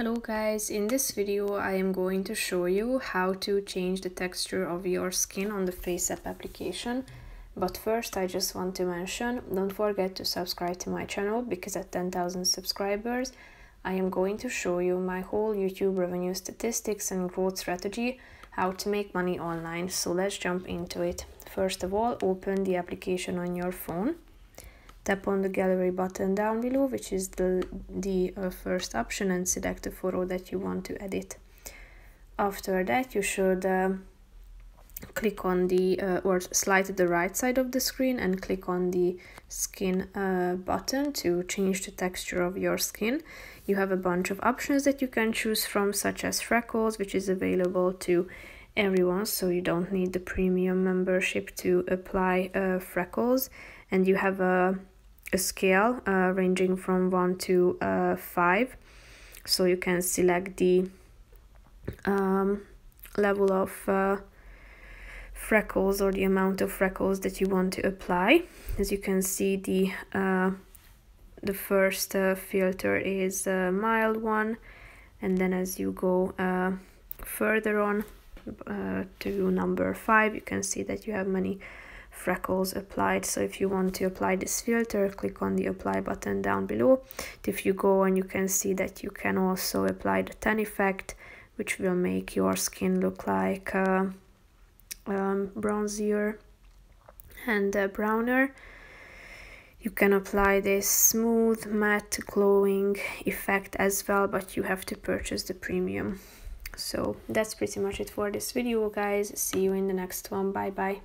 Hello guys, in this video I am going to show you how to change the texture of your skin on the FaceApp application. But first I just want to mention, don't forget to subscribe to my channel because at 10,000 subscribers I am going to show you my whole YouTube revenue statistics and growth strategy, how to make money online. So let's jump into it. First of all, open the application on your phone tap on the gallery button down below which is the, the uh, first option and select the photo that you want to edit. After that you should uh, click on the uh, or slide to the right side of the screen and click on the skin uh, button to change the texture of your skin. You have a bunch of options that you can choose from such as freckles which is available to everyone so you don't need the premium membership to apply uh, freckles and you have a a scale uh, ranging from 1 to uh, 5 so you can select the um, level of uh, freckles or the amount of freckles that you want to apply. As you can see the uh, the first uh, filter is a mild one. And then as you go uh, further on to number 5 you can see that you have many freckles applied. So if you want to apply this filter click on the apply button down below. If you go and you can see that you can also apply the tan effect which will make your skin look like uh, um, bronzier and uh, browner. You can apply this smooth matte glowing effect as well but you have to purchase the premium. So that's pretty much it for this video guys. See you in the next one. Bye bye